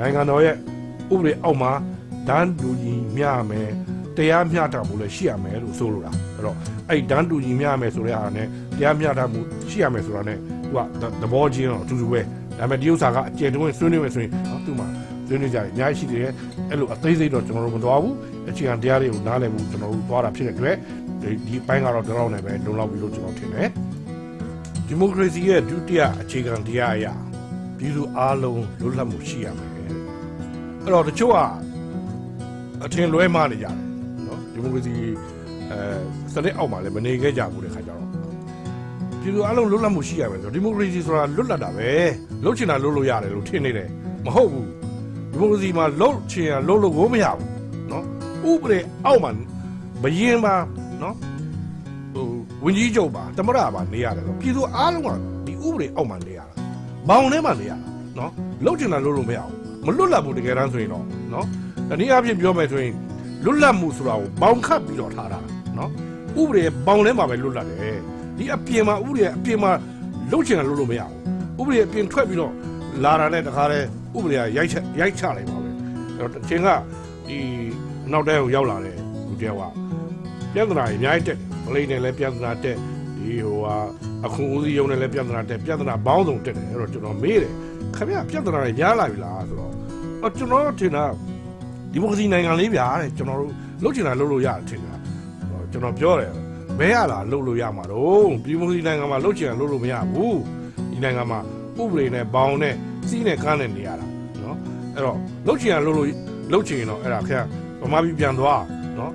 နိုင်ငံတော်ရဲ့ဥပဒေအောက်မှာဒန်းတူညီမျှမယ်တရားမျှတမှုလည်းရှိရမယ်လို့ဆိုလိုတာအဲ့တော့အဲ့ဒန်းတူညီမျှမယ်ဆိုတဲ့အားနဲ့တရားမျှတမှုရှိရမယ်ဆိုတာနဲ့သူကသဘောချင်းတော့အတူတူပဲဒါပေမဲ့ဒီဥစ္စာကအကျယ်တွင်းဆွေးနွေးမယ်ဆိုရင်နော်သူ့မှာဆွေးနွေးကြတယ်အများကြီးရှိတယ်အဲ့လိုအသေးစိတ်တော့ကျွန်တော်တို့မသွားဘူးအခြေခံတရားတွေကိုနားလည်မှုကျွန်တော်တို့သွားတာဖြစ်တဲ့အတွက်ဒီဒီဘိုင်းကတော့ကျွန်တော်နဲ့ပဲလုံလောက်ပြီလို့ကျွန်တော်ထင်တယ်ဒီမိုကရေစီရဲ့ဒုတိယအခြေခံတရားအရာပြည်သူအားလုံးလွတ်လပ်မှုရှိရမယ် အဲ့တော့တချို့ကအထင်လွဲမှားနေကြတယ်နော်ဒီမိုကရေစီအဲစနစ်အောက်မှာလည်းမနေခဲ့ကြဘူးတဲ့ခါကျတော့ပြည်သူအားလုံးလွတ်လပ်မှုရှိရမယ်ဆိုတော့ဒီမိုကရေစီဆိုတာလွတ်လပ်တာပဲလှုပ်ချင်တာလှုပ်လို့ရတယ်လို့ထင်နေတယ်မဟုတ်ဘူးဒီမိုကရေစီမှာလှုပ်ချင်တာလှုပ်လို့ကိုမရဘူးနော်ဥပဒေအောက်မှာဘယင်းပါနော်ဟိုဝင်ကြီးချုပ်ပါတမရပါနေရတယ်ဆိုပြည်သူအားလုံးကဒီဥပဒေအောက်မှာနေရတာဘောင်ထဲမှာနေရတာနော်လှုပ်ချင်တာလှုပ်လို့မရဘူး မလွတ်လပ်ဘူးတကယ်တမ်းဆိုရင်တော့နော်ဒီနေ့အဖြစ်ပြောမယ်ဆိုရင်လွတ်လပ်မှုဆိုတာကိုဘောင်ခတ်ပြီးတော့ထားတာနော်ဥပဒေဘောင်ထဲမှာပဲလွတ်လပ်တယ်ဒီအပြင်မှာဥပဒေအပြင်မှာလှုပ်ချင်တာလှုပ်လို့မရဘူးဥပဒေအပြင်ထွက်ပြီးတော့လာတာနဲ့တခါတည်းဥပဒေကရိုက်ချက်ရိုက်ချလိုက်ပါပဲအဲ့တော့တစ်ချိန်ကဒီနောက်တဲကိုရောက်လာတဲ့လူတယောက်ကပြဿနာကြီးအများကြီးတက်တယ်ပလိန်နဲ့လည်းပြဿနာတက်ဒီဟိုဟာအခုဦးစီးရုံနဲ့လည်းပြဿနာတက်ပြဿနာဘောင်းစုံတက်တယ်အဲ့တော့ကျွန်တော်မေးတယ် ခင်ဗျပြဿနာတွေများလာပြီလားဆိုတော့အော်ကျွန်တော်ထင်တာဒီမိုကရေစီနိုင်ငံလေးဗျာတဲ့ကျွန်တော်တို့လှုပ်ချင်တာလှုပ်လို့ရတယ်ထင်တာကျွန်တော်ပြောတယ်မဲရလားလှုပ်လို့ရမှာတော့ဒီမိုကရေစီနိုင်ငံမှာလှုပ်ချင်တာလှုပ်လို့မရဘူးဒီနိုင်ငံမှာဥပဒေနဲ့ဘောင်နဲ့စီးနဲ့ကမ်းနဲ့နေရတာနော်အဲ့တော့လှုပ်ချင်တာလှုပ်လို့လှုပ်ချင်ရင်တော့အဲ့ဒါခင်ဗျဗမာပြည်ပြန်သွားနော်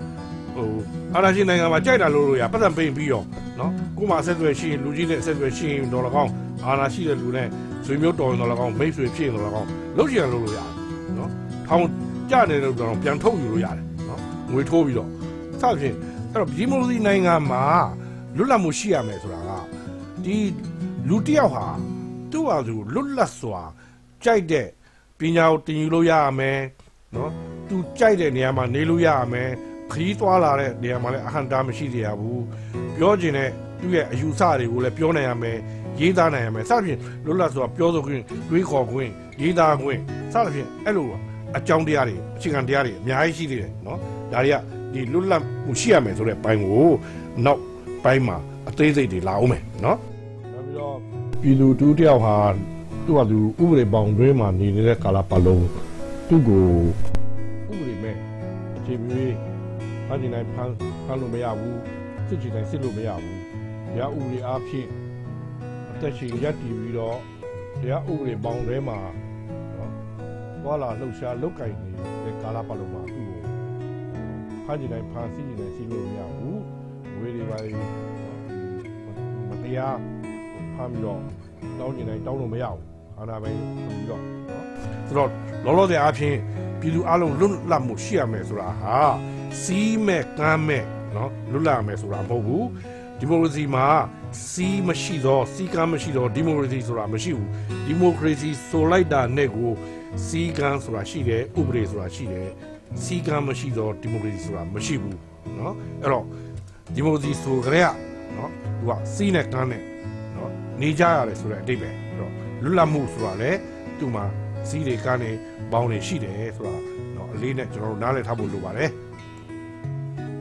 ဟိုအာဏာရှင်နိုင်ငံမှာကြိုက်တာလှုပ်လို့ရပတ်သက်ပိန်ပြီးတော့နော်ကို့မှာဆက်သွယ်ရှိရင်လူကြီးနဲ့ဆက်သွယ်ရှိရင်တော့လကောင်းအာဏာရှိတဲ့လူနဲ့ ဆွေမျိုးတော်ရင်တော့လကောင်းမိတ်ဆွေဖြစ်ရင်တော့လကောင်းလှုပ်ချင်တာလှုပ်လို့ရတယ်နော်ထောင်ကြနေလို့တော့ပြန်ထုတ်ယူလို့ရတယ်နော်ငွေထိုးပြီးတော့စသဖြင့်အဲ့တော့ဒီမိုကရေစီနိုင်ငံမှာလွတ်လပ်မှုရှိရမယ်ဆိုတာကဒီလူတစ်ယောက်ဟာသူ့ဟာသူလွတ်လပ်စွာကြိုက်တဲ့ပညာကိုတင်ယူလို့ရရမယ်နော်သူကြိုက်တဲ့နေရာမှာနေလို့ရရမယ်ခရီးသွားလာတဲ့နေရာမှာလည်းအဟံတာမရှိသေးရဘူးပြောကျင်တဲ့သူ့ရဲ့အယူဆတွေကိုလည်းပြောနိုင်ရမယ် ရေးသားနိုင်ရမယ်စသဖြင့်လွတ်လပ်စွာပြောဆိုခွင့်တွေးခေါ်ခွင့်ရေးသားခွင့်စသဖြင့်အဲ့လိုအကြောင်းတရားတွေအခြေခံတရားတွေအများကြီးရှိသေးတယ်နော်ဒါတွေကဒီလွတ်လပ်မှုရှိရမယ်ဆိုတဲ့ဘိုင်းကိုနောက်ပိုင်းမှာအသေးစိတ်တွေလာအောင်မယ်နော်နောက်ပြီးတော့ပြည်သူတူတယောက်ဟာသူ့ဟာသူဥပဒေပေါင်းတွင်းမှာနေနေတဲ့ကာလပတ်လုံးသူ့ကိုဥပဒေမဲ့အခြေပြေးဖမ်းကျင်တိုင်းဖမ်းဖမ်းလို့မရဘူးစစ်ချင်တိုင်းစစ်လို့မရဘူးတရားဥပဒေအားဖြင့်အ သက်ရှင်ရပ်တည်ပြီးတော့တရားဥပဒေပေါင်းတွင်းမှာနော်သွားလာလှုပ်ရှားလုတ်ကင်နေတဲ့ကာလပတ်လုံးမှာသူ့ကိုဖမ်းကျင်တိုင်းဖမ်းဆီးကျင်တိုင်းဆီးလို့မရဘူးဝေးတွေပါမတရားဖမ်းပြီးတော့တောင်းကျင်တိုင်းတောင်းလို့မရဘူးအာဏာပိုင်ပြီးတော့နော်ဆိုတော့လောလောဆယ်အားဖြင့်ပြည်သူအလုံးလွတ်လပ်မှုရှိရမယ်ဆိုတာဟာစီးမဲ့ကမ်းမဲ့နော်လွတ်လပ်ရမယ်ဆိုတာမဟုတ်ဘူး ဒီမိုကရေစီမှာစီးမရှိတော့စီးကမ်းမရှိတော့ဒီမိုကရေစီဆိုတာမရှိဘူးဒီမိုကရေစီဆိုလိုက်တာနဲ့ကိုစီးကမ်းဆိုတာရှိတယ်ဥပဒေဆိုတာရှိတယ်စီးကမ်းမရှိတော့ဒီမိုကရေစီဆိုတာမရှိဘူးเนาะအဲ့တော့ဒီမိုကရေစီဆိုကြရเนาะသူကစီးနဲ့ကမ်းနဲ့เนาะနေကြရတယ်ဆိုတဲ့အတိတ်ပဲအဲ့တော့လွတ်လပ်မှုဆိုတာလေသူ့မှာစီးတွေကမ်းနေဘောင်းနေရှိတယ်ဆိုတာเนาะအလေးနဲ့ကျွန်တော်တို့နားလည်ထားဖို့လိုပါတယ်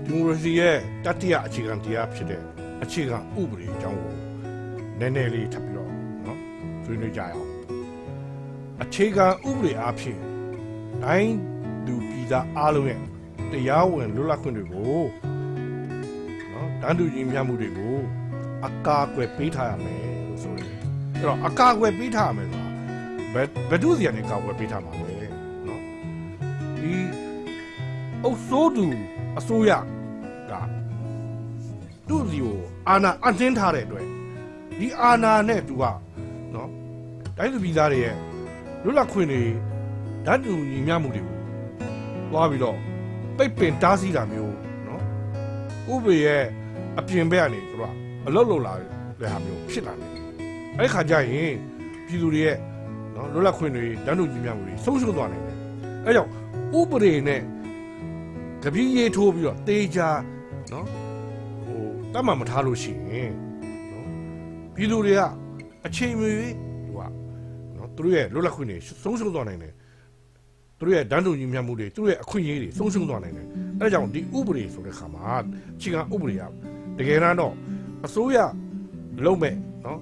ဒီမိုကရေစီရဲ့တတိယအခြေခံတရားဖြစ်တဲ့ အခြေခံဥပဒေအကြောင်းကိုနည်းနည်းလေးထပ်ပြီးတော့နော်ဆွေးနွေးကြရအောင်အခြေခံဥပဒေအားဖြင့်တိုင်းသူပြည်သားအားလုံးရဲ့တရားဝင်လွတ်လပ်ခွင့်တွေကိုနော်တန်းတူညီမျှမှုတွေကိုအကာအကွယ်ပေးထားရမယ်လို့ဆိုတယ်အဲ့တော့အကာအကွယ်ပေးထားရမယ်ဆိုတာဘယ်သူစီကနေအကာအကွယ်ပေးထားမှာလဲနော်ဒီအုပ်စိုးသူအစိုးရက သူ့စီကိုအာဏာအတင်းထားတဲ့အတွက်ဒီအာဏာနဲ့သူကနော်တိုင်းသူပြည်သားတွေရဲ့လွတ်လပ်ခွင့်တွေဓာတ်တူညီမျှမှုတွေကိုသွားပြီးတော့ပိတ်ပင်တားဆီးတာမျိုးနော်ဥပဒေရဲ့အပြင်ဘက်ကနေသူကအလုတ်လုတ်လာတဲ့ဟာမျိုးဖြစ်လာတယ်အဲ့ခါကျရင်ပြည်သူတွေရဲ့နော်လွတ်လပ်ခွင့်တွေဓာတ်တူညီမျှမှုတွေဆုံးရှုံးသွားနိုင်တယ်အဲ့ကြောင့်ဥပဒေနဲ့တပည့်ရေးထိုးပြီးတော့တေချာနော်ဟို တတ်မှမထားလို့ရှိရင်နော်ပြည်သူတွေကအချိန်မရွေးဟိုကနော်သူတို့ရဲ့လွတ်လပ်ခွင့်တွေဆုံးရှုံးသွားနိုင်တယ်သူတို့ရဲ့တန်းတူညီမျှမှုတွေသူတို့ရဲ့အခွင့်အရေးတွေဆုံးရှုံးသွားနိုင်တယ်အဲဒါကြောင့်ဒီဥပဒေဆိုတဲ့ခါမှာအခြေခံဥပဒေကတကယ်တော့အစိုးရလုံးမဲ့နော်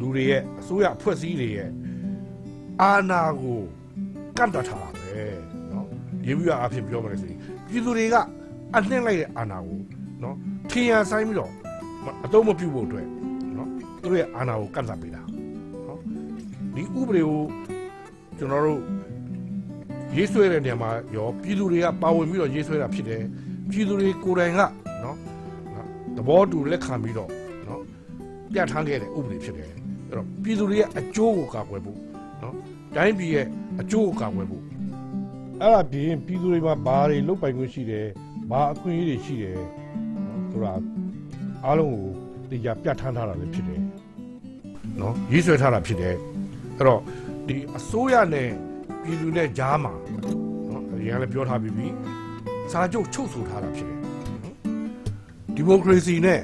လူတွေရဲ့အစိုးရအဖွဲ့အစည်းတွေရဲ့အာဏာကိုကန့်တတ်ထားတာပဲနော်ရေပြီးအဖြစ်ပြောမှလည်းဆိုရင်ပြည်သူတွေကအနှင်းလိုက်တဲ့အာဏာကိုနော် ထင်ရဆိုင်ပြီးတော့အတုံးမပြုတ်ဖို့အတွက်နော်သူတို့ရဲ့အာဏာကိုကန့်သတ်ပေးတာနော်ဒီဥပဒေကိုကျွန်တော်တို့ရေးဆွဲတဲ့နေရာမှာရောပြည်သူတွေကပါဝင်ပြီးတော့ရေးဆွဲတာဖြစ်တယ်ပြည်သူတွေကိုယ်တိုင်ကနော်သဘောတူလက်ခံပြီးတော့နော်ပြဋ္ဌာန်းခဲ့တဲ့ဥပဒေဖြစ်တယ်အဲ့တော့ပြည်သူတွေရဲ့အကျိုးကိုကာကွယ်ဖို့နော်တိုင်းပြည်ရဲ့အကျိုးကိုကာကွယ်ဖို့အဲ့ဒါပြင်ပြည်သူတွေမှာဘာတွေလုပ်ပိုင်ခွင့်ရှိတယ်ဘာအခွင့်အရေးတွေရှိတယ်နော် ဆိုတာအားလုံးကိုတရားပြဋ္ဌာန်းထားတာလည်းဖြစ်တယ်နော်ရေးဆွဲထားတာဖြစ်တယ်အဲ့တော့ဒီအစိုးရနဲ့ပြည်သူနဲ့ကြားမှာနော်အရင်ကလည်းပြောထားပြီးပြီစာချုပ်ချုပ်ဆိုထားတာဖြစ်တယ်ဒီမိုကရေစီနဲ့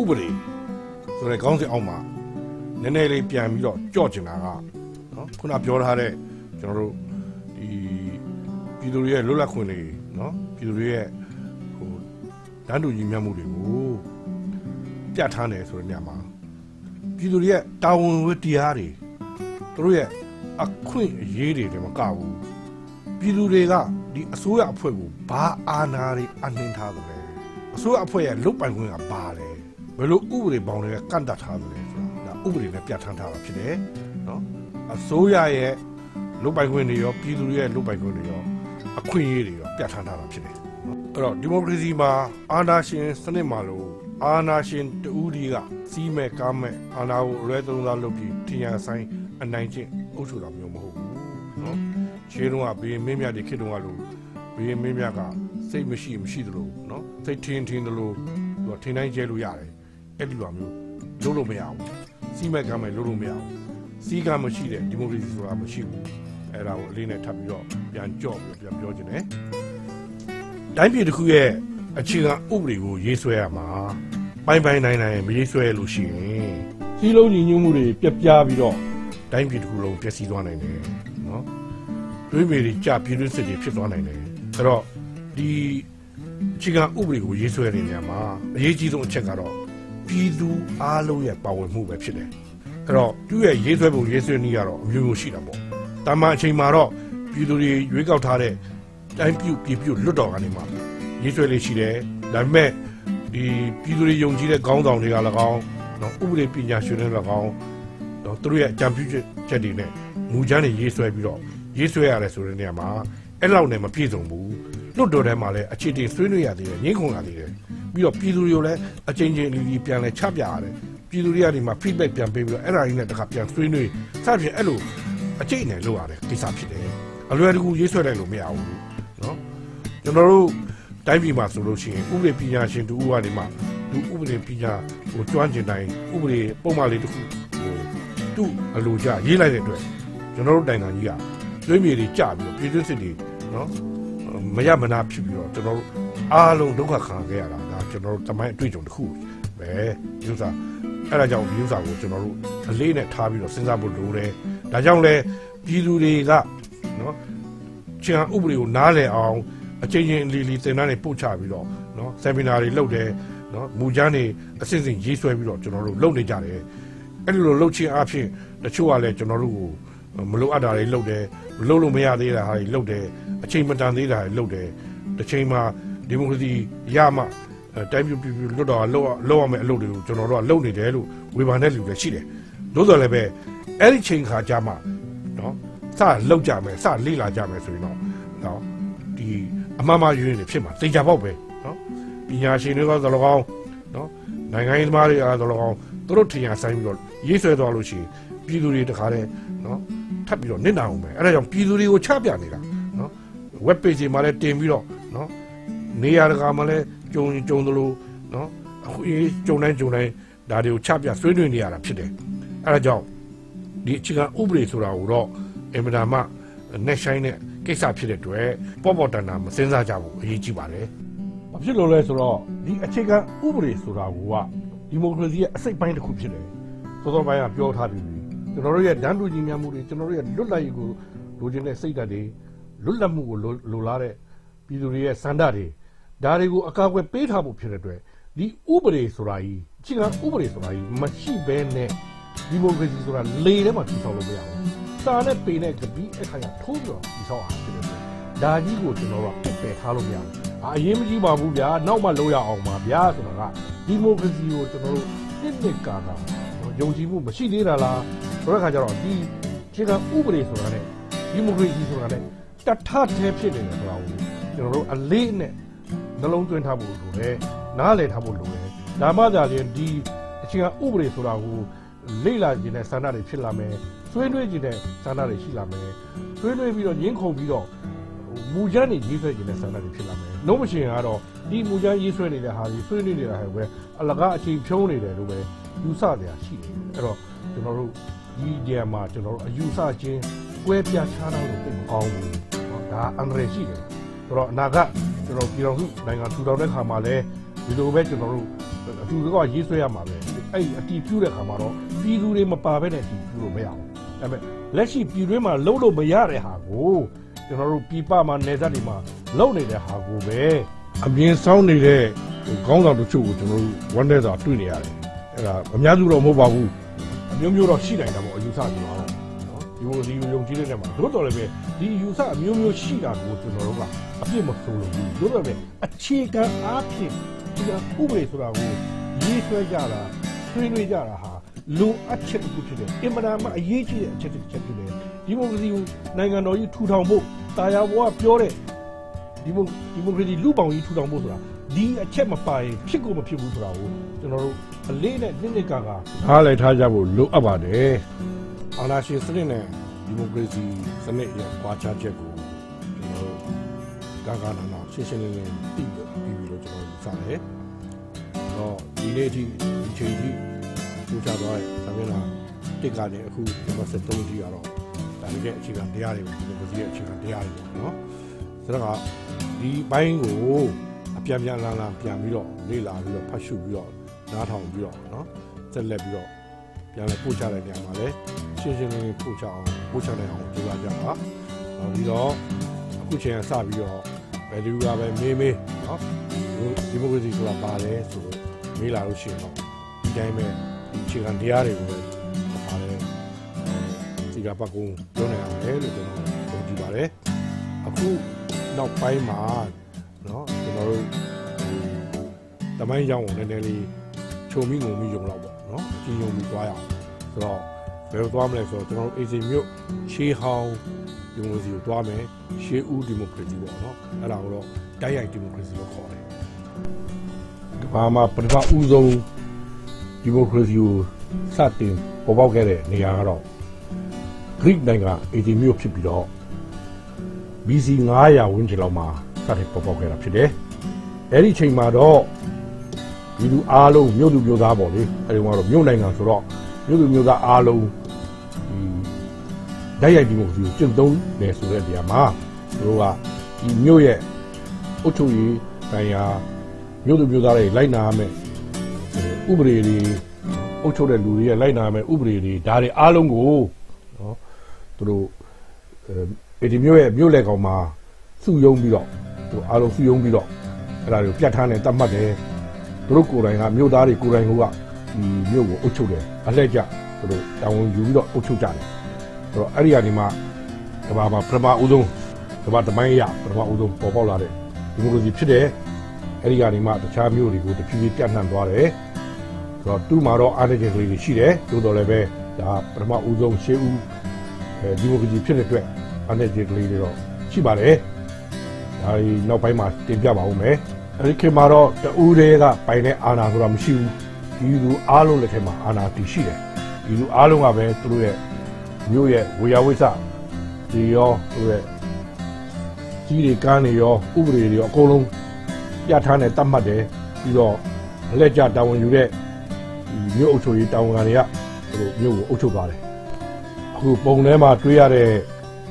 ဥပဒေဆိုတဲ့ခေါင်းစဉ်အောက်မှာနည်းနည်းလေးပြန်ပြီးတော့ကြော့ကျင်တာကနော်ခုနပြောထားတဲ့ကျွန်တော်တို့ဒီပြည်သူတွေရဲ့လွတ်လပ်ခွင့်တွေနော်ပြည်သူတွေရဲ့ဟို တန်းတူညီမျှမှုတွေကိုပြဋ္ဌာန်းတယ်ဆိုတဲ့နေရာမှာပြည်သူတွေရဲ့တာဝန်ဝတ္တရားတွေသူတို့ရဲ့အခွင့်အရေးတွေလည်းမကဘူးပြည်သူတွေကဒီအစိုးရအဖွဲ့ကိုဘာအာဏာတွေအနှင်းထားတယ်အစိုးရအဖွဲ့ရဲ့လုတ်ပိုင်ခွင့်ကဘာလဲဘယ်လိုဥပဒေပေါင်းတွေကကန့်တတ်ထားတယ်ဆိုတာဒါဥပဒေနဲ့ပြဋ္ဌာန်းထားတာဖြစ်တယ်နော်အစိုးရရဲ့လုတ်ပိုင်ခွင့်တွေရောပြည်သူတွေရဲ့လုတ်ပိုင်ခွင့်တွေရောအခွင့်အရေးတွေရောပြဋ္ဌာန်းထားတာဖြစ်တယ် အဲ့တော့ဒီမိုကရေစီမှာအာဏာရှင်စနစ်မှာလို့အာဏာရှင်တူဒီကစီးမဲ့ကားမဲ့အာဏာကိုရဲသုံးသားလုပ်ပြီးတင်ရဆိုင်အနိုင်ကျင့်အုပ်ချုပ်တာမျိုးမဟုတ်ဘူးနော်ရှင်းတော့ဘီမင်းမြတ်တွေခေတ္တကလို့ဘီမင်းမြတ်ကစိတ်မရှိမရှိသလိုနော်စိတ်ထင်းထင်းသလိုသူကထင်းတိုင်းကျဲလို့ရတယ်အဲ့ဒီလိုမျိုးလုပ်လို့မရဘူးစီးမဲ့ကားမဲ့လုပ်လို့မရဘူးစီးကမရှိတဲ့ဒီမိုကရေစီဆိုတာမရှိဘူးအဲ့ဒါကိုအလေးနဲ့ထပ်ပြီးတော့ပြန်ကြော့ပြီးပြန်ပြောခြင်းနဲ့ တိုင်းပြည်တစ်ခုရဲ့အခြေခံဥပဒေကိုရေးဆွဲရမှာပိုင်းပိုင်းနိုင်နိုင်မရေးဆွဲလို့ရှိရင်စီးလုံးညီညွတ်မှုတွေပြက်ပြားပြီးတော့တိုင်းပြည်တစ်ခုလုံးပျက်စီးသွားနိုင်တယ်နော်တွေးမေတွေကြပြည်တွင်းစစ်တွေဖြစ်သွားနိုင်တယ်အဲ့တော့ဒီအခြေခံဥပဒေကိုရေးဆွဲတဲ့နေရာမှာအရေးကြီးဆုံးအချက်ကတော့ပြည်သူအားလုံးရဲ့ပါဝင်မှုပဲဖြစ်တယ်အဲ့တော့သူ့ရဲ့ရေးဆွဲပုံရေးဆွဲနည်းကတော့အမျိုးမျိုးရှိတာပေါ့တာမန်အချိန်မှာတော့ပြည်သူတွေရွေးကောက်ထားတဲ့ တိုင်းပြုပြည်ပြုလွတ်တော်ကနေမှရေးဆွဲလေးရှိတယ်ဒါပေမဲ့ဒီပြည်သူတွေယုံကြည်တဲ့ခေါင်းဆောင်တွေက၎င်းနော်ဥပဒေပညာရှင်တွေ၎င်းနော်သူတို့ရဲ့အကြံပြုချက်တွေနဲ့မူကြမ်းတွေရေးဆွဲပြီးတော့ရေးဆွဲရတယ်ဆိုတဲ့နေရာမှာအဲ့လောက်နဲ့မပြည့်စုံဘူးလွတ်တော်ထဲမှာလည်းအခြေတင်ဆွေးနွေးရသေးတယ်ငင်းခုန်ရသေးတယ်ပြီးတော့ပြည်သူတွေကိုလည်းအချင်းချင်းလီလီပြန်လဲချပြရတယ်ပြည်သူတွေကနေမှ feedback ပြန်ပေးပြီးတော့အဲ့ဒါကြီးနဲ့တခါပြန်ဆွေးနွေးစသဖြင့်အဲ့လိုအကျိတ်နဲ့လုပ်ရတယ်ကိစ္စဖြစ်တယ်အလွယ်တကူရေးဆွဲလိုက်လို့မရဘူးနော် ကျွန်တော်တို့တိုင်းပြည်မှာဆိုလို့ရှိရင်ဥပဒေပညာရှင်တူဦးကနေမှလူဥပဒေပညာဟိုကျွမ်းကျင်တိုင်းဥပဒေပုံမှန်လေးတစ်ခုဟိုသူ့အလိုကြရေးလိုက်တဲ့အတွက်ကျွန်တော်တို့တိုင်ငံကြီးကသွေးမြေတွေကြပြီးတော့ပြည်သူစစ်တွေနော်မရမနာဖြစ်ပြီးတော့ကျွန်တော်တို့အားလုံးဒုက္ခခံခဲ့ရတာဒါကျွန်တော်တို့တမိုင်းအတွေ့အကြုံတစ်ခုပဲဒီဥစ္စာအဲ့ဒါကြောင့်ဒီဥစ္စာကိုကျွန်တော်တို့အလေးနဲ့ထားပြီးတော့စဉ်းစားဖို့လိုတယ်ဒါကြောင့်လဲပြည်သူတွေကနော်ချင်ဥပဒေကိုနားလည်အောင် အချင်းချင်းလီလီသင်တန်းတွေပို့ချပြီးတော့နော်ဆယ်မီနာတွေလုပ်တယ်နော်မူကျန်းတွေအစစ်စစ်ရေးဆွဲပြီးတော့ကျွန်တော်တို့လုပ်နေကြတယ်အဲ့ဒီလိုလုပ်ချင်းအဖြစ်တချို့ကလည်းကျွန်တော်တို့ကိုမလိုအပ်တာတွေလုပ်တယ်မလုပ်လို့မရသေးတာဟာတွေလုပ်တယ်အချိန်မတန်သေးတာတွေလုပ်တယ်တစ်ချိန်မှာဒီမိုကရေစီရမှတိုင်းပြည်ပြည်လွတ်တော်လောက်လောက်ရမယ့်အလုပ်တွေကိုကျွန်တော်တို့ကလုပ်နေတယ်လို့ဝေဖန်တဲ့လူတွေရှိတယ်လို့ဆိုလည်းပဲအဲ့ဒီချိန်ခါကြမှာနော်စလောက်ကြမယ်စလေ့လာကြမယ်ဆိုရင်တော့နော်ဒီ အမှားမှားယွင်းနေဖြစ်မှာတေချာပေါက်ပဲနော်ပညာရှင်တွေကသလောကောင်နော်နိုင်ငံရေးသမားတွေကသလောကောင်သူတို့ထင်ရဆိုင်ပြီးတော့ရေးဆွဲသွားလို့ရှိရင်ပြည်သူတွေတခါတည်းနော်ထပ်ပြီးတော့နစ်နာအောင်ပဲအဲ့ဒါကြောင့်ပြည်သူတွေကိုချပြနေတာနော် web page တွေမှာလည်းတင်ပြီးတော့နော်နေရာတကာမှာလည်းကြုံကြုံသလိုနော်အခုကြုံတိုင်းကြုံတိုင်းဒါတွေကိုချပြဆွေးနွေးနေရတာဖြစ်တယ်အဲ့ဒါကြောင့်ဒီအခြေခံဥပဒေဆိုတာကိုတော့အင်မတန်မှနဲ့ဆိုင်တဲ့ ကိစ္စဖြစ်တဲ့အတွက်ပေါ့ပေါ့တန်တာမစင်စားကြဘူးအရေးကြီးပါတယ်။ဘာဖြစ်လို့လဲဆိုတော့ဒီအခြေခံဥပဒေဆိုတာကဒီမိုကရေစီရဲ့အစိတ်ပိုင်းတစ်ခုဖြစ်တယ်။စောစောပိုင်းကပြောထားပြီးပြီ။ကျွန်တော်တို့ရဲ့ဒန်းတူညီမျှမှုတွေကျွန်တော်တို့ရဲ့လွတ်လပ်ရေးကိုလိုချင်တဲ့စိတ်ဓာတ်တွေလွတ်လပ်မှုကိုလိုလိုလားတဲ့ပြည်သူတွေရဲ့စန္ဒတွေဒါတွေကိုအကာအကွယ်ပေးထားဖို့ဖြစ်တဲ့အတွက်ဒီဥပဒေဆိုတာကြီးအခြေခံဥပဒေဆိုတာကြီးမရှိဘဲနဲ့ဒီမိုကရေစီဆိုတာလေထဲမှာတည်ဆောက်လို့မရဘူး စာနဲ့ပေနဲ့ကပီးအခါရထိုးပြီးတော့တည်ဆောက်အောင်ဖြစ်တဲ့အတွက်ဒါကြီးကိုကျွန်တော်တို့ကပယ်ထားလို့မရဘူးအရင်မကြီးပါဘူးဗျာနောက်မှလုပ်ရအောင်ပါဗျာဆိုတာကဒီမိုကရေစီကိုကျွန်တော်တို့နှစ်နှစ်ကာကာယုံကြည်မှုမရှိသေးတာလားဆိုတဲ့အခါကျတော့ဒီအခြေခံဥပဒေဆိုတာနဲ့ဒီမိုကရေစီဆိုတာနဲ့တထထဲဖြစ်နေတယ်ဆိုတာကိုကျွန်တော်တို့အလေးနဲ့နှလုံးသွင်းထားဖို့လိုတယ်နားလည်ထားဖို့လိုတယ်ဒါမှသာလျှင်ဒီအခြေခံဥပဒေဆိုတာကိုလေ့လာခြင်းနဲ့ဆန္ဒတွေဖြစ်လာမယ် ဆွေးနွေးခြင်းနဲ့ဆန္ဒတွေရှိလာမယ်ဆွေးနွေးပြီးတော့ညှင်းခုန်ပြီးတော့မူချမ်းတွေရေးဆွဲခြင်းနဲ့ဆန္ဒတွေဖြစ်လာမယ်နှုတ်မရှင်ကတော့ဒီမူချမ်းရေးဆွဲနေတဲ့ဟာကြီးဆွေးနွေးနေတာဟဲ့ပဲအလကားအချိန်ဖြုံးနေတယ်လို့ပဲယူဆတယ်ရှိတယ်အဲ့တော့ကျွန်တော်တို့ဒီနေရာမှာကျွန်တော်တို့အယူဆချင်းကွဲပြားခြားနားလို့သိမကောင်းဘူးဒါအန္တရာယ်ရှိတယ်ဆိုတော့အနာကကျွန်တော်ပြည်တော်စုနိုင်ငံထူထောင်တဲ့ခါမှာလည်းဒီလိုပဲကျွန်တော်တို့အတူတကွရေးဆွဲရမှာပဲအဲ့အတီးပြူတဲ့ခါမှာတော့ ပြည်သူတွေမပါဘဲနဲ့အတီးပြူလို့မရဘူးဒါပေမဲ့လက်ရှိပြည်တွင်းမှာလုံးလို့မရတဲ့ဟာကိုကျွန်တော်တို့ပြည်ပမှာနေဆက်တွေမှာလုံနေတဲ့ဟာကိုပဲအမြင်ဆောင်နေတဲ့ခေါင်းဆောင်တို့ချုပ်ကိုကျွန်တော်တို့ဝမ်းတဲ့စွာတွေ့နေရတယ်အဲ့ဒါအများစုတော့မဟုတ်ပါဘူးအမျိုးမျိုးတော့ရှိနိုင်တာပေါ့အယူဆကြည့်ပါတော့ဒီလိုဒီယုံကြည်တဲ့နေရာမှာတို့တော်လည်းပဲဒီယူဆအမျိုးမျိုးရှိတာကိုကျွန်တော်တို့ကအပြစ်မဆိုးလို့ဘူးတို့တော်လည်းအခြေခံအားဖြင့်ဒီကဥပဒေဆိုတာကိုရေးဆွဲကြတာဆွေးနွေးကြတာဟာ လိုအပ်ချက်တစ်ခုဖြစ်တယ်အင်မတန်မှအရေးကြီးတဲ့အချက်တစ်ချက်ဖြစ်တယ်ဒီမိုကရေစီနိုင်ငံတော်ကြီးထူထောင်ဖို့တာယာဘွားပြောတဲ့ဒီမိုဒီမိုကရေစီလူပောင်ကြီးထူထောင်ဖို့ဆိုတာဒီအချက်မပါရင်ဖြစ်ကိုမဖြစ်ဘူးဆိုတာကိုကျွန်တော်တို့အလေးနဲ့နစ်နစ်ကာကာနားလည်ထားကြဖို့လိုအပ်ပါတယ်အာဏာရှင်စနစ်နဲ့ဒီမိုကရေစီစနစ်ရဲ့ကွာခြားချက်ကိုကျွန်တော်တို့ကာကာနာနာရှင်းရှင်းလင်းလင်းသိပြီးပြီးပြီးတော့ကျွန်တော်ယူဆတယ်။တော့ဒီနေ့အထိဒီချိန်ထိ ပူချသွားတဲ့သမီးလားတစ်ကနေအခုကျွန်တော်73ထိရတော့ဒါတကယ်အခြေခံတရားတွေဒီလိုကြီးရဲ့အခြေခံတရားတွေပေါ့နော်။ဆိုတော့ဒီဘိုင်းကိုအပြန်ပြန်လာလာပြန်ပြီးတော့လေ့လာပြီးတော့ဖတ်ရှုပြီးတော့နားထောင်ပြီးတော့နော်ဆက်လက်ပြီးတော့ပြန်လဲပို့ချတဲ့နေရာမှာလဲရှင်းရှင်းလင်းလင်းပို့ချအောင်ပို့ချနိုင်အောင်ကြိုးစားကြပါ။နောက်ပြီးတော့အခုချိန်ကစပြီးတော့ဘယ်သူကပဲမေးမေးနော်ဒီမိုကရေစီဆိုတာပါလဲဆိုတော့မေးလာလို့ရှိရင်တော့ဒီတိုင်းပဲ အခြေခံတရားတွေကိုပဲပါတယ်ဒီကပတ်ကုန်းပြောနေရတယ်လို့ကျွန်တော်ပြောကြည့်ပါတယ်အခုနောက်ပိုင်းမှာเนาะကျွန်တော်တို့တမိုင်းကြောင်းကိုနည်းနည်းလေးခြုံပြီးငုံပြီးယုံတော့ပေါ့เนาะကြီးယုံပြီးသွားရအောင်ဆိုတော့ဘယ်လိုသွားမလဲဆိုတော့ကျွန်တော်တို့အေစီမြို့ရှေးဟောင်းဒီမိုကရေစီကိုသွားမယ်ရှေးဦးဒီမိုကရေစီပေါ့เนาะအဲ့ဒါကိုတော့တိုက်ရိုက်ဒီမိုကရေစီလို့ခေါ်တယ်ကဘာမှာပထမဦးဆုံး ဒီမိုကရေစီကိုစတင်ပေါ်ပေါက်ခဲ့တဲ့နေရာကတော့ဂရိနိုင်ငံအေဒီမြို့ဖြစ်ပြီးတော့ BC 900ဝန်းကျင်လောက်မှာစတင်ပေါ်ပေါက်ခဲ့တာဖြစ်တယ်။အဲဒီချိန်မှာတော့ဒီလူအားလုံးမြို့သူမြို့သားပေါ့လေအဲဒီကတော့မြို့နိုင်ငံဆိုတော့မြို့သူမြို့သားအားလုံးဒီဓာတ်ရိုက်ဒီမိုကရေစီကိုကျင့်သုံးတယ်ဆိုတဲ့နေရာမှာသူတို့ကဒီမြို့ရဲ့အုပ်ချုပ်ရေးတိုင်ရာမြို့သူမြို့သားတွေလိုက်နာရမယ် ဥပဒေတွေအုပ်ချုပ်တဲ့လူတွေရဲ့လိုက်နာမယ်ဥပဒေတွေဒါတွေအားလုံးကိုနော်သူတို့အဲဒီမျိုးရဲ့မျိုးလက်ကောင်မှာစုယုံပြီးတော့သူအားလုံးစုယုံပြီးတော့အဲ့ဒါတွေကိုပြတ်ထားနေတတ်မှတ်တယ်သူတို့ကိုယ်တိုင်ကမြို့သားတွေကိုယ်တိုင်ကဒီမြို့ကိုအုပ်ချုပ်တယ်အလှည့်ကျသူတို့တာဝန်ယူပြီးတော့အုပ်ချုပ်ကြတယ်ဆိုတော့အဲ့ဒီကနေမှကဘာမှာပထမဦးဆုံးကဘာတမိုင်းရပထမဦးဆုံးပေါ်ပေါက်လာတဲ့ဒီမိုကရေစီဖြစ်တယ်အဲ့ဒီကနေမှတခြားမြို့တွေကိုတဖြည်းဖြည်းပြန့်နှံ့သွားတယ်ဆို တော့သူ့မှာတော့အားနည်းချက်ကလေးတွေရှိတယ်သို့တော်လည်းပဲဒါပထမဦးဆုံးရှေးဦးအဲဒီမိုကရေစီဖြစ်တဲ့အတွက်အားနည်းချက်ကလေးတွေတော့ရှိပါတယ်ဒါဒီနောက်ပိုင်းမှာတင်ပြပါဦးမယ်အဲဒီခေတ်မှာတော့တူးတွေကပိုင်တဲ့အာဏာဆိုတာမရှိဘူးဒီလူအားလုံးလက်ထက်မှာအာဏာတည်ရှိတယ်ဒီလူအားလုံးကပဲသူတို့ရဲ့မြို့ရဲ့ဝေယဝိဆဒီရောသူတို့ရဲ့ကြီးတွေကန်းတွေရောဥပဒေတွေရောအကုန်လုံးပြဋ္ဌာန်းနဲ့တတ်မှတ်တယ်ပြီးတော့လက်ကြတာဝန်ယူတဲ့ မြို့အုပ်ချုပ်ရေးတာဝန်ခံတွေကသူတို့မြို့ကိုအုပ်ချုပ်သွားတယ်အခုပုံထဲမှာတွေ့ရတဲ့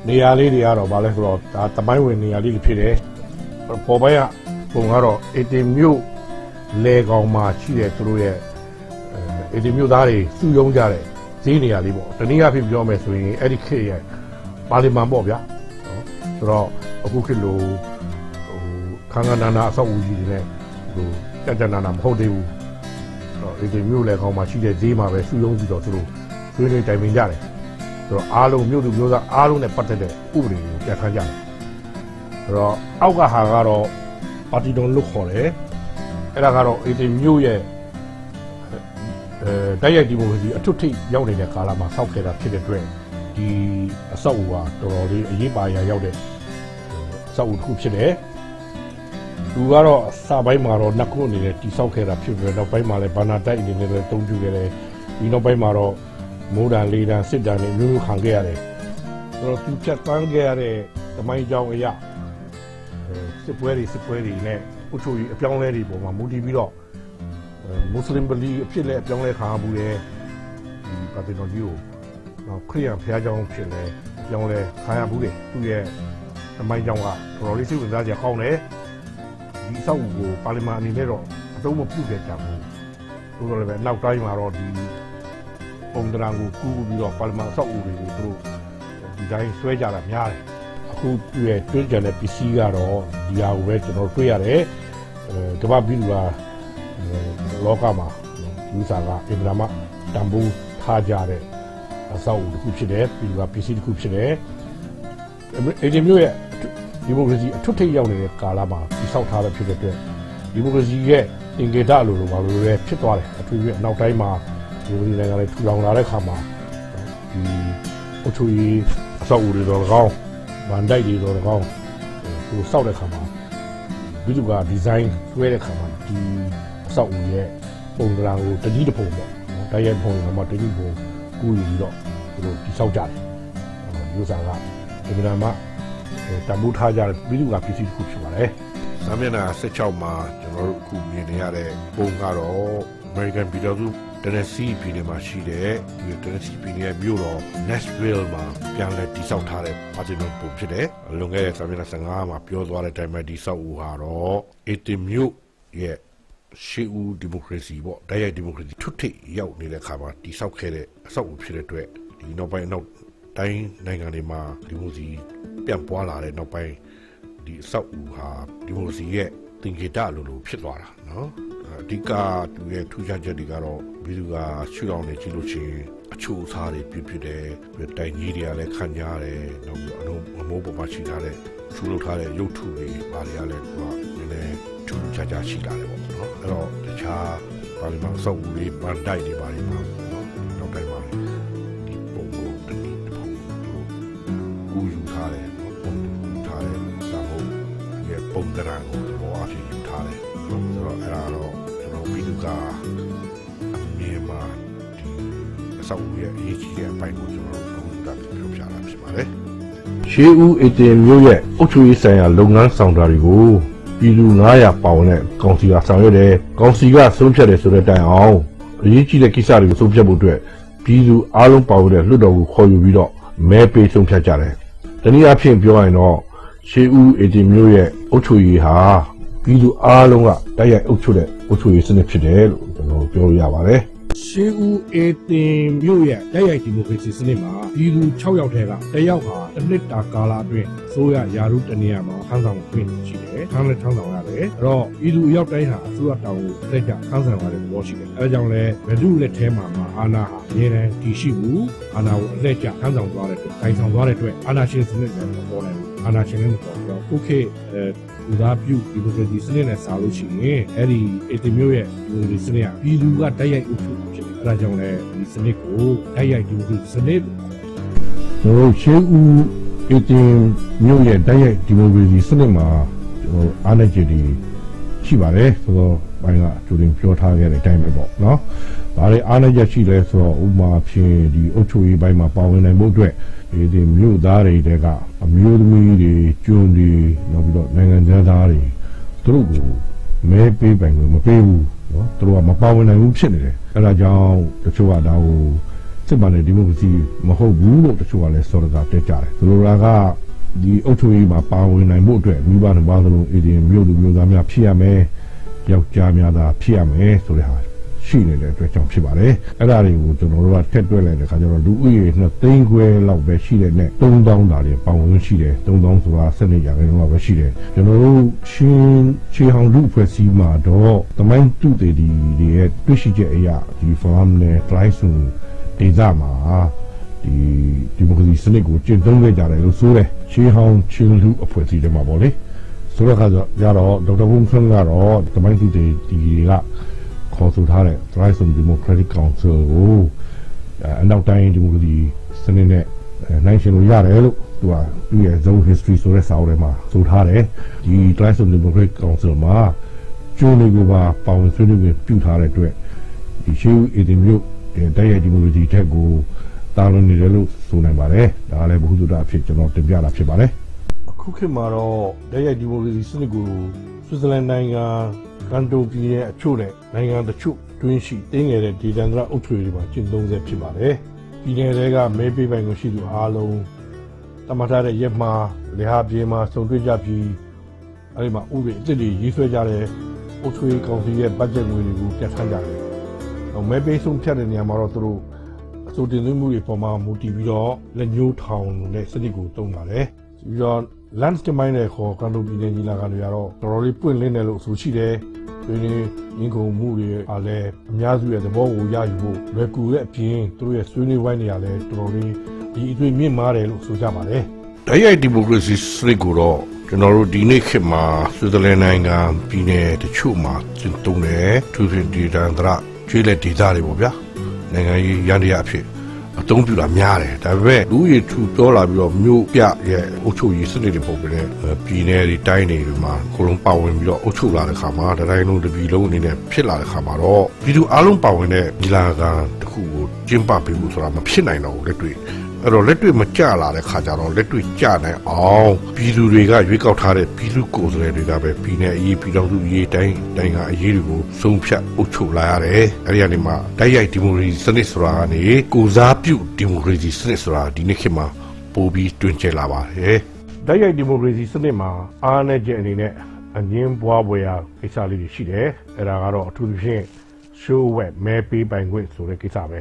နေရာလေးတွေကတော့ဗာလဲဆိုတော့ဒါတမိုင်းဝင်နေရာလေးတွေဖြစ်တယ်ပေါ်ပိုင်းကပုံကတော့အေတင်မြို့လေကောင်မှာရှိတဲ့သူတို့ရဲ့အေတင်မြို့သားတွေစုယုံကြတဲ့ဈေးနေရာလေးပေါ့တနည်းအားဖြင့်ပြောမယ်ဆိုရင်အဲ့ဒီခေတ်ရဲ့ပါလီမန်ပေါ့ဗျာနော်ဆိုတော့အခုခေတ်လိုဟိုခန်းခန်းနာနာအဆောက်အဦကြီးတွေနဲ့ဟိုကြက်ကြက်နာနာမဟုတ်သေးဘူး တော့ဒီမျိုးလေကောင်းမှရှိတဲ့ဈေးမှာပဲစုယုံပြီးတော့သူတို့ဆွေးနွေးတိုင်ပင်ကြတယ်ဆိုတော့အားလုံးမြို့သူမျိုးသားအားလုံးနဲ့ပတ်သက်တဲ့ဥပဒေကိုပြဋ္ဌာန်းကြတယ်ဆိုတော့အောက်ကဟာကတော့ပါတီတော်လုတ်ခေါ်တယ်အဲ့ဒါကတော့အေဒီမျိုးရဲ့အဲတိုက်ရိုက်ဒီမိုကရေစီအထွတ်ထိပ်ရောက်နေတဲ့ကာလမှာစောက်ခဲ့တာဖြစ်တဲ့အတွက်ဒီအဆောက်အဦကတော်တော်လေးအရေးပါရာရောက်တဲ့အဆောက်အဦတစ်ခုဖြစ်တယ် သူကတော့စာပိုင်းမှာတော့နှစ်ခုအနေနဲ့တိစောက်ခဲ့တာဖြစ်ပြီးတော့နောက်ပိုင်းမှာလည်းဘာနာတိုက်အနေနဲ့လည်းတုံ့ပြခဲ့တယ်ဒီနောက်ပိုင်းမှာတော့မိုးဒဏ်လေးဒဏ်စစ်ဒဏ်တွေမျိုးမျိုးခံခဲ့ရတယ်ဆိုတော့သူဖြတ်တန်းခဲ့ရတဲ့သမိုင်းကြောင်းအရာအဲစစ်ပွဲတွေစစ်ပွဲတွေနဲ့ဥချိုကြီးအပြောင်းအလဲတွေပေါ်မှာမူတည်ပြီးတော့မွတ်စလင်ဗလီအဖြစ်နဲ့အပြောင်းအလဲခံရမှုတဲ့ဒီပါတီတော်ကြီးကိုတော့ခရိယန်ဘုရားကျောင်းဖြစ်လဲအပြောင်းအလဲခံရမှုတွေသူ့ရဲ့သမိုင်းကြောင်းကတော်တော်လေးစိတ်ဝင်စားစရာကောင်းတယ် ဒီအဆောက်အဦကိုပါလီမန်အနေနဲ့တော့အသုံးမပြုခဲ့ကြဘူးဆိုတော့လည်းနောက်တိုင်းမှာတော့ဒီပုံတရံကိုကူးပြီးတော့ပါလီမန်အဆောက်အဦတွေကိုသူတို့ဒီတိုင်းဆွဲကြတာများတယ်အခုပြည့်တွင်းကြတဲ့ပစ္စည်းကတော့ဒီဟာကိုပဲကျွန်တော်တွေ့ရတယ်အဲကမ္ဘာပြည်လူကလောကမှာဒီဥစ္စာကအင်မတန်မှတန်ဖိုးထားကြတဲ့အဆောက်အဦတစ်ခုဖြစ်တယ်ပြီးတော့ပစ္စည်းတစ်ခုဖြစ်တယ်အေဒီမျိုးရဲ့ ဒီမိုကရေစီအထွတ်ထိပ်ရောက်နေတဲ့ကာလမှာတိဆောက်ထားတဲ့ဖြစ်တဲ့အတွက်ဒီမိုကရေစီရဲ့အင်္ဂေတလိုလိုပါလို့လည်းဖြစ်သွားတယ်အထူးသဖြင့်နောက်တိုင်းမှာဒီမိုကရေစီနိုင်ငံတွေထူထောင်လာတဲ့ခါမှာဒီအုပ်ချုပ်ရေးအဆောက်အဦတွေတော့ကောင်းဗန်ဒိုက်တွေတော့ကောင်းဟိုစောက်တဲ့ခါမှာဘီလူကဒီဇိုင်းဆွဲတဲ့ခါမှာဒီအဆောက်အဦရဲ့ပုံစံကိုတတိတပုံပေါ့နော်တိုက်ရိုက်ပုံစံမှာတတိပုံကူးယူပြီးတော့သူတို့တိဆောက်ကြတယ်ဒီဥစ္စာကအင်္ဂ လန်မှာတံမိုးထားကြတဲ့ဘီလူကပစ္စည်းတစ်ခုဖြစ်ပါတယ်။စာမျက်နှာ16မှာကျွန်တော်တို့အခုမြင်နေရတဲ့ပုံကတော့ American ပြည်တော်စု Tennessee ပြည်နယ်မှာရှိတဲ့ဒီ Tennessee ပြည်နယ်မြို့တော် Nashville မှာပြန်လည်တည်ဆောက်ထားတဲ့ပါတီတော်ပုံဖြစ်တယ်။လွန်ခဲ့တဲ့စာမျက်နှာ15မှာပြောသွားတဲ့အတိုင်းပဲဒီဆောက်ဦးဟာတော့80မြို့ရဲ့ရှေးဦးဒီမိုကရေစီပေါ့တိုက်ရိုက်ဒီမိုကရေစီထွတ်ထိပ်ရောက်နေတဲ့အခါမှာတိဆောက်ခဲ့တဲ့အဆောက်အဦဖြစ်တဲ့အတွက်ဒီနောက်ပိုင်းနောက် တိုင်းနိုင်ငံတွေမှာဒီမိုကရေစီပြန့်ပွားလာတဲ့နောက်ပိုင်းဒီအဆောက်အဦဟာဒီမိုကရေစီရဲ့သင်္ကေတလိုလိုဖြစ်သွားတာနော်အဓိကသူရဲ့ထူးခြားချက်တွေကတော့ဘီလူကရှုအောင်နေကြည့်လို့ချင်းအချို့အစားတွေပြပြတယ်တိုင်ကြီးတွေကလည်းခံကြရတယ်နောက်ပြီးအလုံးအမိုးပေါ်မှာရှိထားတဲ့ထူလုပ်ထားတဲ့ရုပ်ထုတွေဘာတွေကလည်းသူကနည်းနည်းထူးခြားခြားရှိလာတယ်ပေါ့နော်အဲ့တော့တခြားပါလီမန်ဆောက်ဦးလေးပန်တိုက်တွေပါလိမ့် အရေးကြီးတဲ့အပိုင်းကိုကျွန်တော်တို့ပုံတာပြောပြတာဖြစ်ပါတယ်ရှေးဦးအတင်မျိုးရဲ့အုပ်ချုပ်ရေးဆိုင်ရာလုပ်ငန်းဆောင်တာတွေကိုပြည်သူ900ပေါင်နဲ့ကောင်စီကဆောင်ရွက်တယ်။ကောင်စီကဆုံးဖြတ်တယ်ဆိုတဲ့တိုင်အောင်အရေးကြီးတဲ့ကိစ္စတွေကိုဆုံးဖြတ်ဖို့အတွက်ပြည်သူအားလုံးပါဝင်တဲ့လွှတ်တော်ကိုခေါ်ယူပြီးတော့မဲပေးဆုံးဖြတ်ကြတယ်။တနည်းအားဖြင့်ပြောရရင်တော့ရှေးဦးအတင်မျိုးရဲ့အုပ်ချုပ်ရေးဟာပြည်သူအားလုံးကတိုက်ရိုက်အုပ်ချုပ်တဲ့အုပ်ချုပ်ရေးစနစ်ဖြစ်တယ်လို့ကျွန်တော်ပြောလို့ရပါတယ်။ ရှေးဦးအေတင်မြို့ရဲ့တိုက်ရိုက်ဒီမိုကရေစီစနစ်မှာပြည်သူ6ယောက်ထဲကတယောက်ဟာတစ်နှစ်တာကာလအတွင်းအစိုးရယာရုတနေရာမှာခန်းဆောင်ခွင့်ရှိတယ်။ခန်းလည်းထမ်းဆောင်ရတယ်။အဲ့တော့ပြည်သူအယောက်တိုင်းဟာအစိုးရတောင်းကိုလက်ကျခန်းဆောင်ရတဲ့သဘောရှိတယ်။အဲဒါကြောင့်လဲဘယ်သူလက်ထဲမှာမှာအာဏာဟာအမြဲတမ်းတည်ရှိဘူး။အာဏာကိုအလက်ကျခန်းဆောင်သွားတဲ့အတွက်တိုင်ဆောင်သွားတဲ့အတွက်အာဏာရှင်စနစ်လည်းမပေါ်နိုင်ဘူး။အာဏာရှင်လည်းမပေါ်ဘူး။ခုခေတ်အဲ လူသားပြုဒီမိုကရေစီစနစ်နဲ့စာလို့ရှိရင်အဲ့ဒီအေတင်မျိုးရဲ့ဒီမိုကရေစီစနစ်ကပြည်သူကတိုက်ရိုက်အုပ်ချုပ်ဖြစ်တယ်။အဲဒါကြောင့်လည်းဒီစနစ်ကိုတိုက်ရိုက်ဒီမိုကရေစီစနစ်ကျွန်တော်ရှေးဦးအေတင်မျိုးရဲ့တိုက်ရိုက်ဒီမိုကရေစီစနစ်မှာကျွန်တော်အားနဲ့ကြည့်ဒီရှိပါတယ်ဆိုတော့ဘိုင်းကတူတင်ပြောထားခဲ့တဲ့အတိုင်းပဲပေါ့နော်။ဒါလည်းအားနဲ့ချက်ရှိလဲဆိုတော့ဥမာဖြင့်ဒီအုပ်ချုပ်ရေးဘိုင်းမှာပါဝင်နိုင်မှုအတွက် ဒီဒီမြို့သားတွေတဲကအမျိုးသမီးတွေကျွန်းတွေနောက်ပြီးတော့နိုင်ငံသားတွေသူတို့ကိုမဲပေးပိုင်လို့မပေးဘူးနော်သူတို့ကမပါဝင်နိုင်ဘူးဖြစ်နေတယ်အဲဒါကြောင့်တချို့ကဒါကိုစစ်မှန်တဲ့ဒီမိုကရေစီမဟုတ်ဘူးလို့တချို့ကလည်းစောရတာတက်ကြတယ်သူတို့ကဒီအုပ်ချုပ်ရေးမှာပါဝင်နိုင်မှုအတွက်မိဘနှစ်ပါးသလုံးအရင်မြို့လူမျိုးသားများဖြစ်ရမယ်ယောက်ျားများသာဖြစ်ရမယ်ဆိုတဲ့ဟာ ရှိနေတဲ့အတွက်ကြောင့်ဖြစ်ပါတယ်အဲ့ဒါတွေကိုကျွန်တော်တို့ကထည့်တွက်လိုက်တဲ့အခါကျတော့လူဦးရေ2သိန်းခွဲလောက်ပဲရှိတဲ့နဲ့3000တာတွေပေါင်ဝင်ရှိတယ်3000ဆိုတာစနစ်ရာခိုင်နှုန်းလောက်ပဲရှိတယ်ကျွန်တော်တို့ရှင်းချေဟောင်လူဖွဲ့စည်းမှာတော့တမိုင်းတူတေဒီတွေရဲ့တွေ့ရှိချက်အရာဒီ farm နဲ့ fly ဆိုဒေသမှာဒီဒီမိုကရေစီစနစ်ကိုကျင့်သုံးခဲ့ကြတယ်လို့ဆိုတယ်ရှင်းဟောင်ချင်းလူအဖွဲ့အစည်းတွေမှာပေါ့လေဆိုတော့ခါကျတော့ဒေါက်တာဝင်းဆွန်ကတော့တမိုင်းတူတေဒီက ခေါ်ဆိုထားတဲ့ Trison Democratic Council ကိုအနောက်တိုင်းဒီမိုကရေစီစနစ်နဲ့နိုင်ရှင်လို့ရတယ်လို့သူကသူ့ရဲ့ zone history ဆိုတဲ့စာအုပ်ထဲမှာဆိုထားတယ်ဒီ Trison Democratic Council မှာကျိုးလေးကိုပါပေါဝင်ဆွေးနွေးပြုထားတဲ့အတွက်ဒီရှေးဦးအေဒီမျိုးတိုက်ရိုက်ဒီမိုကရေစီထက်ကိုတာလွန်နေတယ်လို့ဆိုနိုင်ပါတယ်ဒါကလည်းဘုဟုတ္တအဖြစ်ကျွန်တော်တင်ပြတာဖြစ်ပါတယ်အခုခေတ်မှာတော့တိုက်ရိုက်ဒီမိုကရေစီစနစ်ကိုဆွစ်ဇာလန်နိုင်ငံ ကန်တိုပြည်ရဲ့အချို့နဲ့နိုင်ငံတချို့တွင်းရှိတင်းငယ်တဲ့ဒေသန္တရအုပ်ချုပ်ရေးတွေမှာကျင့်သုံးဆဲဖြစ်ပါတယ်ပြည်နယ်တွေကမဲပေးပိုင်ကိုရှိသူအားလုံးတမထားတဲ့ရက်မှာလေဟာပြေမှာစုံတွေ့ကြပြီးအဲဒီမှာဥပဒေအစ်စ်တွေရေးဆွဲကြတဲ့အုပ်ချုပ်ရေးကောင်စီရဲ့ဘတ်ဂျက်ငွေတွေကိုပြဋ္ဌာန်းကြတယ်။တော့မဲပေးဆုံးဖြတ်တဲ့နေရာမှာတော့သူတို့အစိုးတင်သွင်းမှုတွေပေါ်မှာမူတည်ပြီးတော့လက်ညှိုးထောင်တဲ့စနစ်ကိုသုံးပါတယ်။ပြီးတော့ landmine နဲ့ခေါ်ကန်တိုပြည်နယ်ကြီးလာကတွေကတော့တော်တော်လေးပွင့်လင်းတယ်လို့အဆိုရှိတယ်။ဒီနေ့ငင်းခုံမှုတွေအားလည်းအများစုရဲ့သဘောကိုရယူဖို့လွယ်ကူတဲ့အပြင်သူတို့ရဲ့ဆွေးနွေးဝိုင်းတွေအားလည်းတော်တော်လေးဒီအသွေးမြင့်မားတယ်လို့ဆိုကြပါတယ်။တိုက်ရိုက်ဒီမိုကရေစီစနစ်ကိုတော့ကျွန်တော်တို့ဒီနေ့ခေတ်မှာဆွေဇာလန်နိုင်ငံပြည်နယ်တချို့မှာကျင့်သုံးတယ်သူတို့ဒီတန်တရကျွေးလက်ဒေသတွေပေါ့ဗျာနိုင်ငံရေးရန်တရားအဖြစ် အသုံးပြုတာများတယ်ဒါပေမဲ့လူရည်ထူပြောလာပြီးတော့မြို့ပြရဲ့အုပ်ချုပ်ရေးစနစ်တွေပုံပြတဲ့ပြည်နယ်တွေတိုင်းတွေမှာအကုန်လုံးပါဝင်ပြီးတော့အုပ်ချုပ်လာတဲ့ခါမှာတတိုင်းလုံးတစ်ပြည်လုံးအနေနဲ့ဖြစ်လာတဲ့ခါမှာတော့ပြည်သူအလုံးပါဝင်တဲ့ဒီလာကတစ်ခုကိုကျင်းပပေးဖို့ဆိုတာမဖြစ်နိုင်တော့ဘူးလက်တွေ့ အဲ့တော့လက်တွေ့မကြလာတဲ့ခါကျတော့လက်တွေ့ကြနိုင်အောင်ပြည်သူတွေကရွေးကောက်ထားတဲ့ပြည်သူကိုယ်စားလှယ်တွေကပဲပြည်내အရေးပြည်တော်သူအရေးတိုင်းတိုင်းကအရေးတွေကိုဆုံးဖြတ်အုပ်ချုပ်လာရတယ်အဲ့ဒီကနေမှတိုက်ရိုက်ဒီမိုကရေစီစနစ်ဆိုတာကနေကိုစားပြုဒီမိုကရေစီစနစ်ဆိုတာဒီနေ့ခေတ်မှာပိုပြီးတွင်ကျလာပါတယ်တိုက်ရိုက်ဒီမိုကရေစီစနစ်မှာအားနည်းချက်အနေနဲ့အငင်းပွားပွဲရာကိစ္စလေးတွေရှိတယ်အဲ့ဒါကတော့အထူးသဖြင့်ရှိုးဝက်မဲပေးပိုင်ခွင့်ဆိုတဲ့ကိစ္စပဲ